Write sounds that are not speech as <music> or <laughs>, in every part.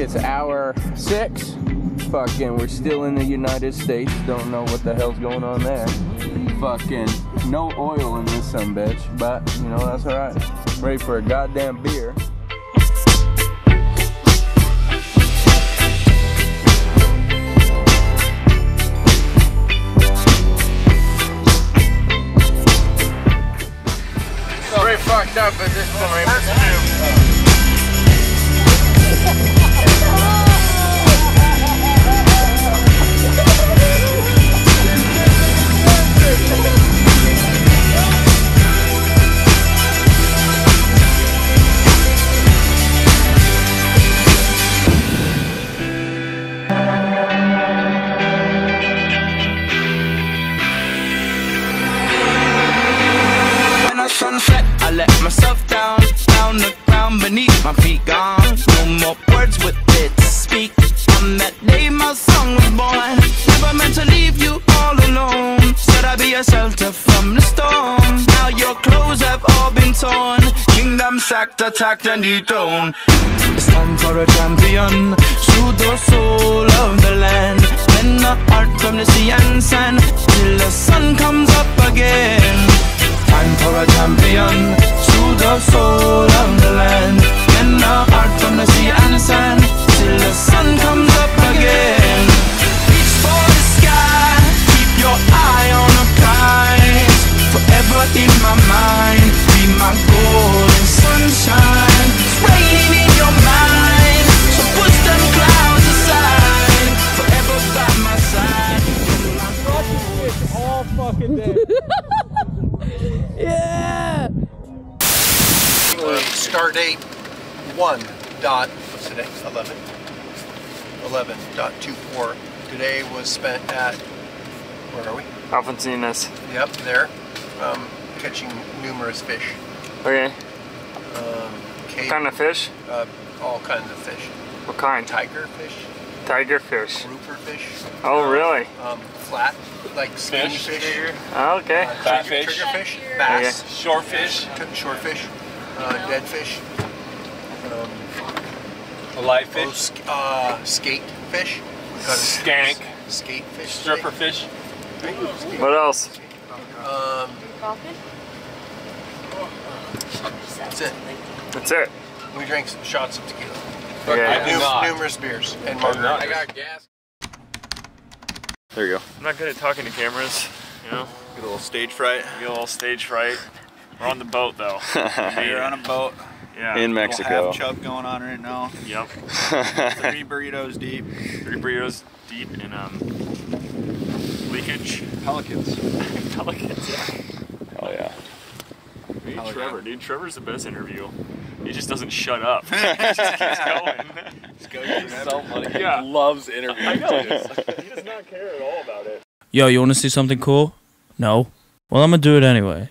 It's hour six. Fucking, we're still in the United States. Don't know what the hell's going on there. Fucking, no oil in this some bitch, but you know that's alright. Ready for a goddamn beer. Pretty fucked up at this point. Ground beneath my feet gone. No more words with it to speak. On that day my song was born. Never meant to leave you all alone. Said I'd be a shelter from the storm. Now your clothes have all been torn. Kingdom sacked, attacked and dethroned. It's time for a champion. Through the soul of the land. Men the art from the sea and sand. Till the sun comes up again. Time for a champion to the soul of the land. And the heart from the sea 1 dot, what's today, 11, 11.24. Today was spent at, where are we? Alfonsinas. Yep, there, um, catching numerous fish. Okay. Um, cave, kind of fish? Uh, all kinds of fish. What kind? Tiger fish. Tiger fish. Grouper fish. Oh, um, really? Um, flat, like skinny fish. fish. Oh, okay. Uh, Fat trigger, fish. Trigger fish. Bass. Okay. Shore fish. Shore fish. Uh, dead fish a live oh, fish, sk- uh, skate fish. Got a Skank. skate fish. stripper today. fish. What else? Um, that's it. That's it. We drank some shots of tequila. Okay. I did not. numerous beers and I margaritas. got gas. There you go. I'm not good at talking to cameras, you know. Get a little stage fright. Get a little stage fright. We're on the boat though. <laughs> You're on a boat. Yeah. In Little Mexico. half chub going on right now. Yep. Three <laughs> burritos deep. Three burritos deep in um leakage. Pelicans. <laughs> Pelicans. Yeah. Oh yeah. We need Hell yeah. Trevor, dude. Trevor's the best interview. He just doesn't shut up. <laughs> he just keeps going. So funny. Yeah. Loves I interviews. know. He does not care at all about it. Yo, you want to see something cool? No? Well, I'm gonna do it anyway.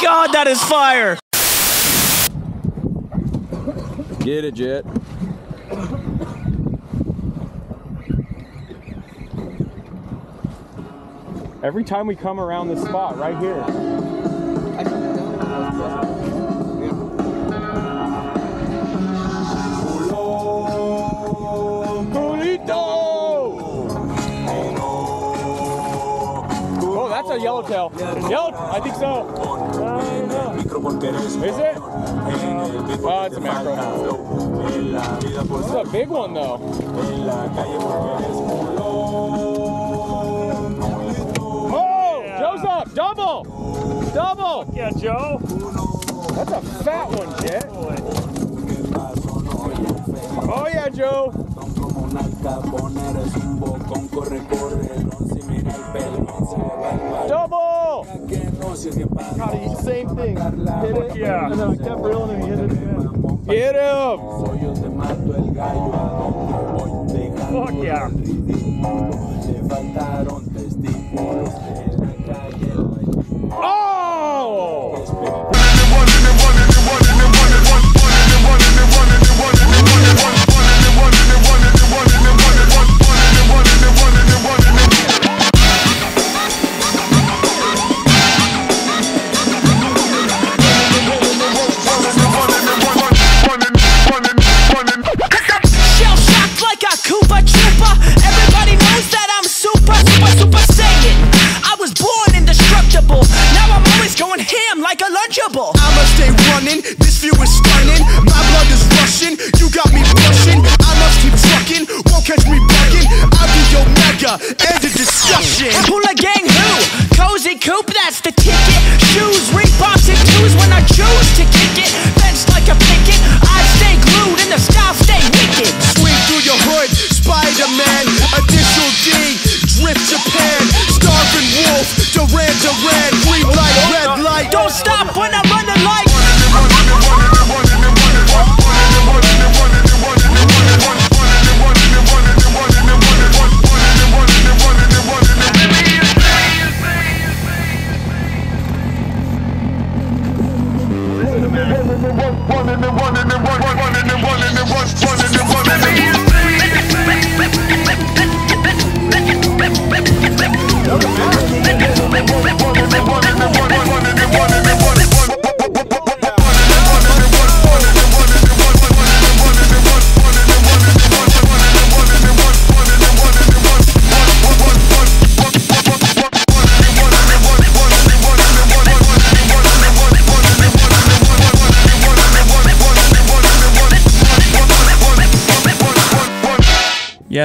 god, that is fire! Get it, Jet. Every time we come around this spot right here. Oh, that's a yellowtail. Yelp? I think so. I. Is it? Um, oh, it's a macro. It's a big one, though. Oh, yeah. Joe's up. Double. Double. Fuck yeah, Joe. That's a fat one, Jet. Oh, yeah, Joe. Double. Cotty, same thing. Hit it. Yeah. And then I kept reeling and he hit it again. Him! Fuck yeah. Oh! oh!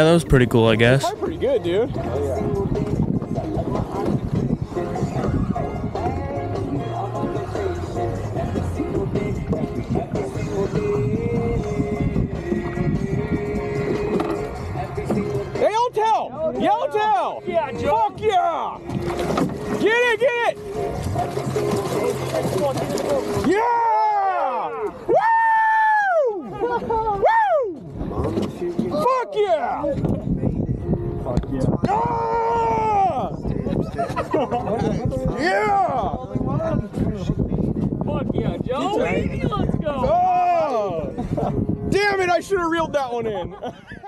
Yeah, that was pretty cool, I guess. Pretty good, dude. Oh, yeah. Yellowtail! Yeah, Joe. Fuck yeah! Get it, get it! Yeah! yeah! Fuck yeah, Joe! Let's go! Oh! Damn it, I should have reeled that one in. <laughs>